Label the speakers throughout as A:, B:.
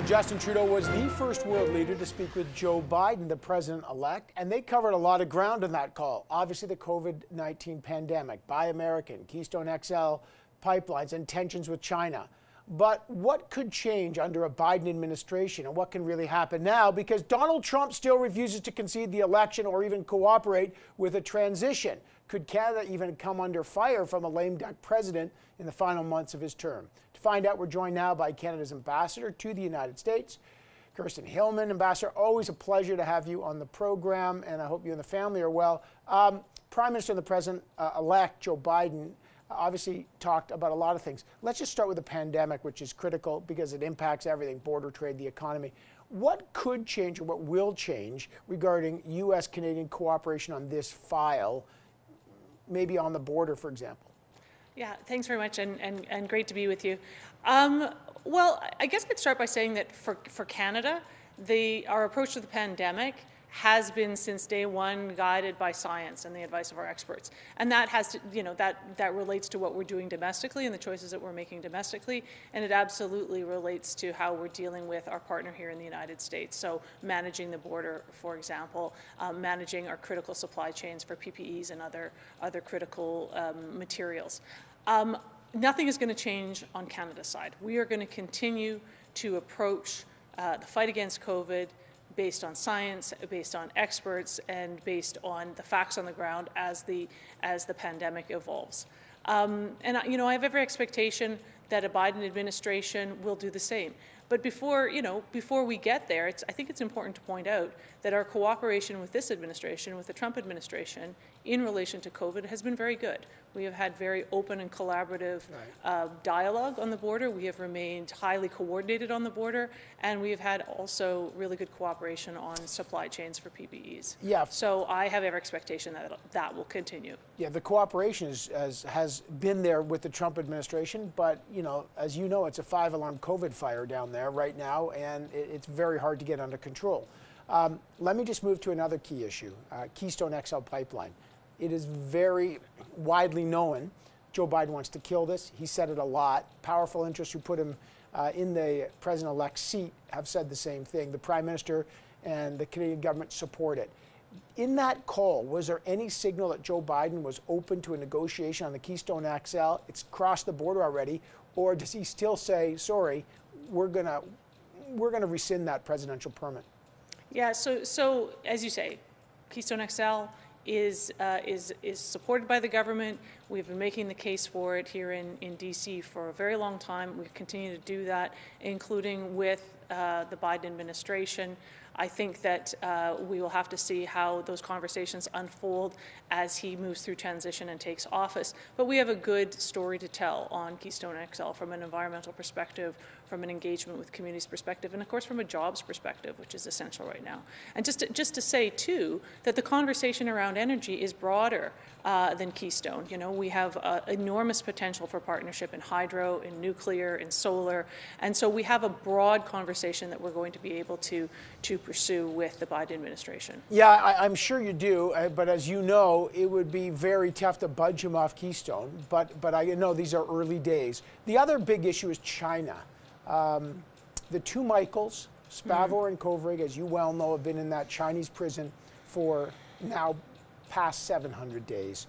A: So Justin Trudeau was the first world leader to speak with Joe Biden, the president-elect, and they covered a lot of ground in that call. Obviously, the COVID-19 pandemic, Buy American, Keystone XL pipelines, and tensions with China. But what could change under a Biden administration and what can really happen now? Because Donald Trump still refuses to concede the election or even cooperate with a transition. Could Canada even come under fire from a lame duck president in the final months of his term? To find out, we're joined now by Canada's ambassador to the United States, Kirsten Hillman. Ambassador, always a pleasure to have you on the program, and I hope you and the family are well. Um, Prime Minister and the President uh, elect, Joe Biden, obviously talked about a lot of things. Let's just start with the pandemic, which is critical because it impacts everything border trade, the economy. What could change or what will change regarding U.S. Canadian cooperation on this file, maybe on the border, for example?
B: Yeah, thanks very much, and, and, and great to be with you. Um, well, I guess I'd start by saying that for, for Canada, the, our approach to the pandemic has been since day one guided by science and the advice of our experts. And that has to, you know, that, that relates to what we're doing domestically and the choices that we're making domestically. And it absolutely relates to how we're dealing with our partner here in the United States. So managing the border, for example, um, managing our critical supply chains for PPEs and other, other critical um, materials. Um, nothing is going to change on Canada's side. We are going to continue to approach uh, the fight against COVID based on science, based on experts, and based on the facts on the ground as the, as the pandemic evolves. Um, and, you know, I have every expectation that a Biden administration will do the same. But before, you know, before we get there, I think it's important to point out that our cooperation with this administration, with the Trump administration, in relation to COVID has been very good. We have had very open and collaborative right. uh, dialogue on the border. We have remained highly coordinated on the border, and we have had also really good cooperation on supply chains for PPEs. Yeah. So I have every expectation that that will continue.
A: Yeah, the cooperation is, has, has been there with the Trump administration, but you know, as you know, it's a five-alarm COVID fire down there right now, and it, it's very hard to get under control. Um, let me just move to another key issue, uh, Keystone XL pipeline. It is very widely known Joe Biden wants to kill this. He said it a lot. Powerful interests who put him uh, in the president elect's seat have said the same thing. The prime minister and the Canadian government support it. In that call, was there any signal that Joe Biden was open to a negotiation on the Keystone XL? It's crossed the border already, or does he still say, "Sorry, we're gonna we're gonna rescind that presidential permit"?
B: Yeah. So so as you say, Keystone XL is, uh, is, is supported by the government. We've been making the case for it here in, in DC for a very long time. We continue to do that, including with uh, the Biden administration. I think that uh, we will have to see how those conversations unfold as he moves through transition and takes office. But we have a good story to tell on Keystone XL from an environmental perspective, from an engagement with communities perspective, and of course from a jobs perspective, which is essential right now. And just to, just to say too that the conversation around energy is broader uh, than Keystone. You know, we have uh, enormous potential for partnership in hydro, in nuclear, in solar, and so we have a broad conversation that we're going to be able to to pursue with the Biden administration.
A: Yeah, I, am sure you do, uh, but as you know, it would be very tough to budge him off Keystone. But but I know these are early days. The other big issue is China. Um, the two Michaels, Spavor mm-hmm. and Kovrig, as you well know, have been in that Chinese prison for now past 700 days.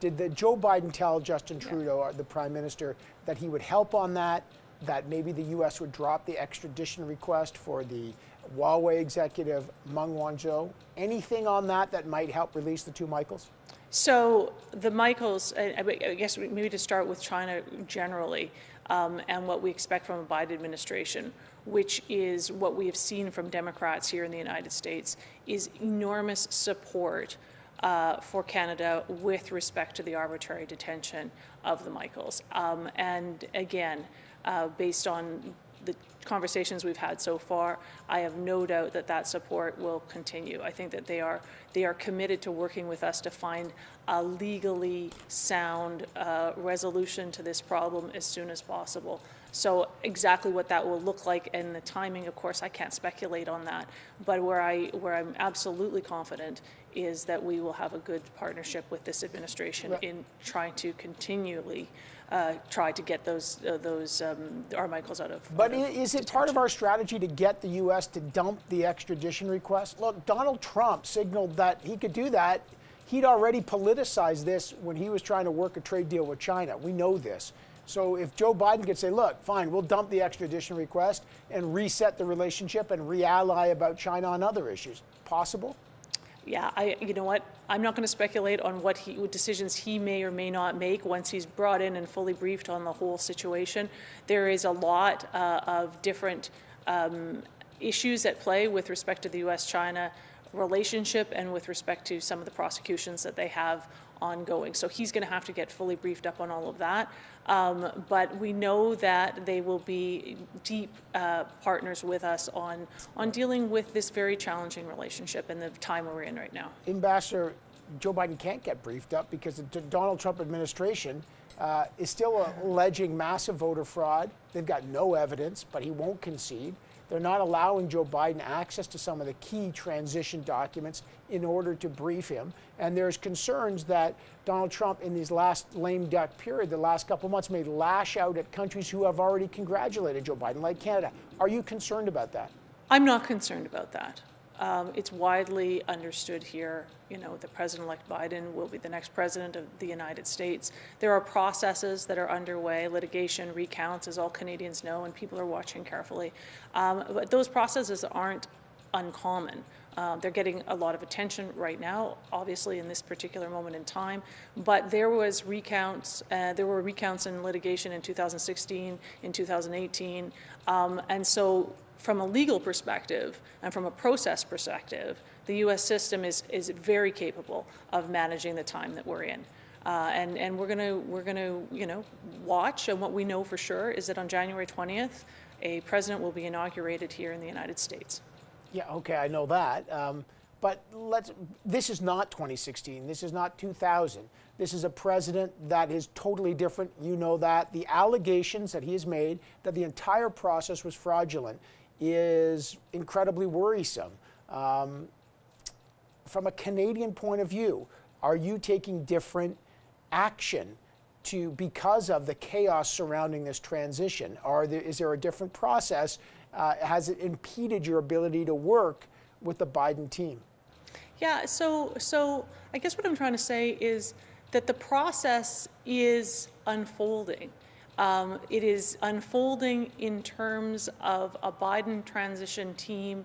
A: Did the Joe Biden tell Justin Trudeau, yeah. Uh, the prime minister, that he would help on that? That maybe the U.S. would drop the extradition request for the Huawei executive Meng Wanzhou? Anything on that that might help release the two Michaels?
B: So the Michaels, I guess maybe to start with China generally, um, and what we expect from a Biden administration, which is what we have seen from Democrats here in the United States, is enormous support uh, for Canada with respect to the arbitrary detention of the Michaels. Um, and again, uh, based on the conversations we've had so far, I have no doubt that that support will continue. I think that they are they are committed to working with us to find a legally sound uh, resolution to this problem as soon as possible. So exactly what that will look like and the timing, of course, I can't speculate on that. But where I where I'm absolutely confident is that we will have a good partnership with this administration right. in trying to continually uh, try to get those uh, those um, our Michaels out of.
A: But
B: out of
A: is it part of our strategy to get the U.S. to dump the extradition request? Look, Donald Trump signaled that he could do that. He'd already politicized this when he was trying to work a trade deal with China. We know this. So if Joe Biden could say, look, fine, we'll dump the extradition request and reset the relationship and re-ally about China on other issues, possible?
B: Yeah, I, you know what? I'm not going to speculate on what, he, what decisions he may or may not make once he's brought in and fully briefed on the whole situation. There is a lot uh, of different um, issues at play with respect to the U.S.-China relationship and with respect to some of the prosecutions that they have ongoing. So he's going to have to get fully briefed up on all of that. Um, but we know that they will be deep uh, partners with us on, on dealing with this very challenging relationship and the time we're in right now.
A: Ambassador, Joe Biden can't get briefed up because the Donald Trump administration uh, is still alleging massive voter fraud. They've got no evidence, but he won't concede. They're not allowing Joe Biden access to some of the key transition documents in order to brief him. And there's concerns that Donald Trump, in these last lame duck period, the last couple months, may lash out at countries who have already congratulated Joe Biden, like Canada. Are you concerned about that?
B: I'm not concerned about that. Um, it's widely understood here, you know, that President-elect Biden will be the next president of the United States. There are processes that are underway, litigation, recounts, as all Canadians know, and people are watching carefully. Um, but those processes aren't uncommon. Um, they're getting a lot of attention right now, obviously in this particular moment in time. But there was recounts. Uh, there were recounts in litigation in 2016, in 2018, um, and so from a legal perspective and from a process perspective, the U.S. system is, is very capable of managing the time that we're in. Uh, and, and we're going to we're to you know watch and what we know for sure is that on January 20th a president will be inaugurated here in the United States.
A: Yeah, okay, I know that. Um, but let's this is not 2016. This is not 2000. This is a president that is totally different. You know that. The allegations that he has made that the entire process was fraudulent is incredibly worrisome. Um, from a Canadian point of view, are you taking different action to because of the chaos surrounding this transition? Are there, is there a different process? Uh, has it impeded your ability to work with the Biden team?
B: Yeah, so so I guess what I'm trying to say is that the process is unfolding. Um, it is unfolding in terms of a Biden transition team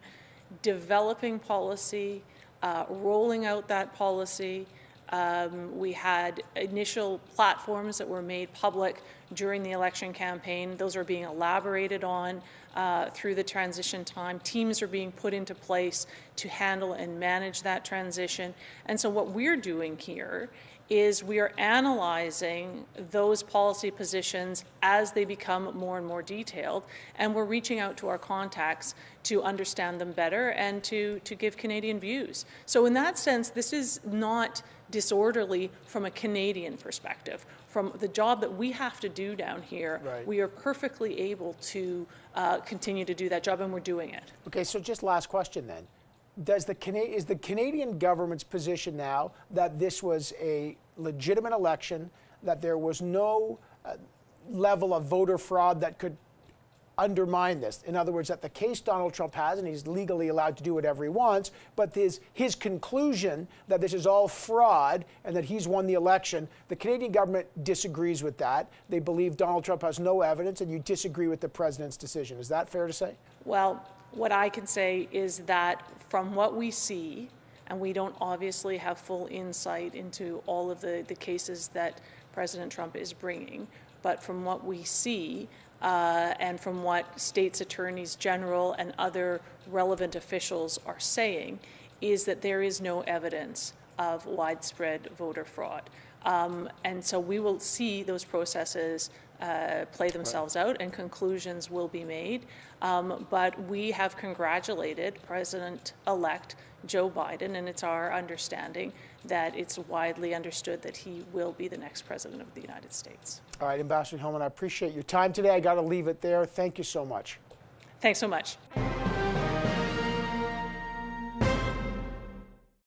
B: developing policy, uh, rolling out that policy. Um, we had initial platforms that were made public during the election campaign. Those are being elaborated on uh, through the transition time. Teams are being put into place to handle and manage that transition. And so, what we're doing here is we are analyzing those policy positions as they become more and more detailed, and we're reaching out to our contacts to understand them better and to, to give Canadian views. So in that sense, this is not disorderly from a Canadian perspective. From the job that we have to do down here,
A: right.
B: we are perfectly able to uh, continue to do that job, and we're doing it.
A: Okay, so just last question then does the is the Canadian government's position now that this was a legitimate election, that there was no uh, level of voter fraud that could undermine this. In other words, that the case Donald Trump has, and he's legally allowed to do whatever he wants, but his, his conclusion that this is all fraud and that he's won the election, the Canadian government disagrees with that. They believe Donald Trump has no evidence, and you disagree with the president's decision. Is that fair to say?
B: Well, what I can say is that from what we see, and we don't obviously have full insight into all of the, the cases that President Trump is bringing, but from what we see, uh, and from what states' attorneys general and other relevant officials are saying, is that there is no evidence of widespread voter fraud. Um, and so we will see those processes uh, play themselves out and conclusions will be made. Um, but we have congratulated President-elect Joe Biden, and it's our understanding that it's widely understood that he will be the next president of the United States.
A: All right, Ambassador Hillman, I appreciate your time today. I got to leave it there. Thank you so much.
B: Thanks so much.